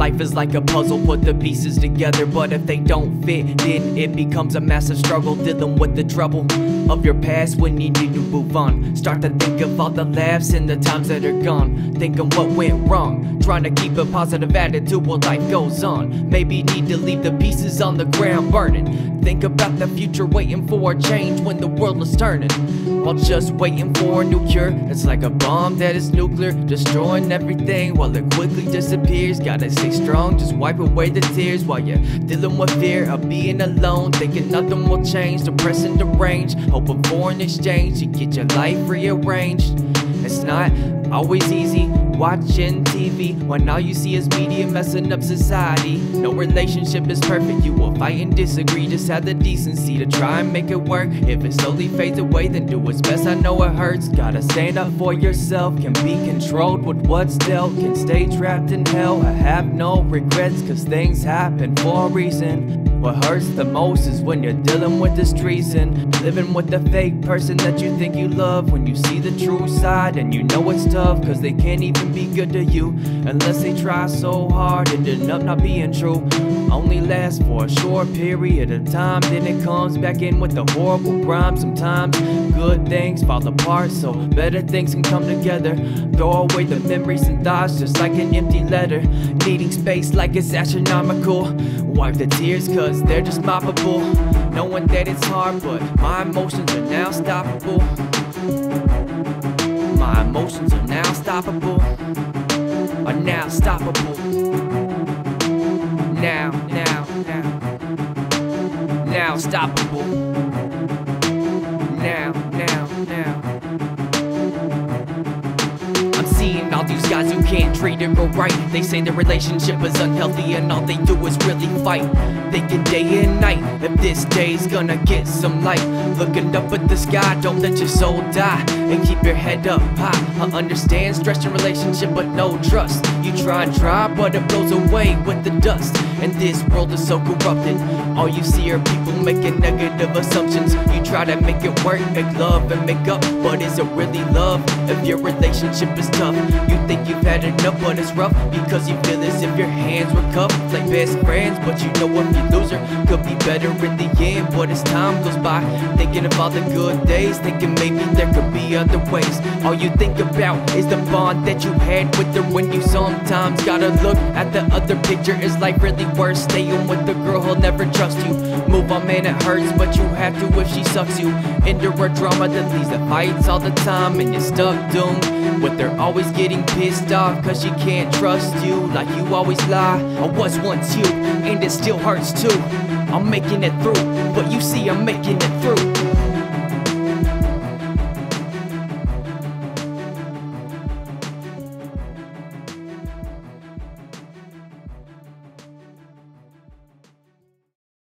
Life is like a puzzle, put the pieces together, but if they don't fit, then it becomes a massive struggle dealing with the trouble of your past when you need to move on. Start to think of all the laughs and the times that are gone. Think of what went wrong. Trying to keep a positive attitude while life goes on. Maybe need to leave the pieces on the ground burning. Think about the future, waiting for a change when the world is turning. While just waiting for a new cure, it's like a bomb that is nuclear, destroying everything while it quickly disappears. Gotta strong, just wipe away the tears while you're dealing with fear of being alone. Thinking nothing will change, depressing the range. Hoping for an exchange to get your life rearranged. It's not always easy watching TV when all you see is media messing up society. No relationship is perfect, you will fight and disagree. Just have the decency to try and make it work. If it slowly fades away, then do what's best. I know it hurts. Gotta stand up for yourself, can be controlled with what's dealt, can stay trapped in hell. I have no regrets, cause things happen for a reason. What hurts the most is when you're dealing with this treason. Living with the fake person that you think you love. When you see the true side and you know it's tough, cause they can't even be good to you. Unless they try so hard and end up not being true. Only lasts for a short period of time, then it comes back in with a horrible crime. Sometimes good things fall apart, so better things can come together. Throw away the memories and thoughts just like an empty letter. Needing space like it's astronomical. Wipe the tears, cause they're just moppable. Knowing that it's hard, but my emotions are now stoppable. My emotions are now stoppable. Are now stoppable. Now. Now. Now, now, guys who can't treat girl right. They say the relationship is unhealthy and all they do is really fight. Thinking day and night if this day's gonna get some light. Looking up at the sky, don't let your soul die. And keep your head up high. I understand stress in relationship, but no trust. You try and try, but it blows away with the dust. And this world is so corrupted. All you see are people making negative assumptions. You try to make it work, make love and make up. But is it really love if your relationship is tough? You think you've had enough, but it's rough because you feel as if your hands were cupped like best friends. But you know if you lose her, could be better in the end. But as time goes by, thinking of all the good days, thinking maybe there could be other ways. All you think about is the bond that you had with her when you sometimes gotta look at the other picture. Is life really worth staying with the girl who'll never trust you? Move on, man, it hurts, but you have to if she sucks you. Into a drama that leads to fights all the time, and you're stuck doomed. With her always getting pissed off, cause she can't trust you like you always lie. I was once you, and it still hurts too. I'm making it through, but you see, I'm making it through.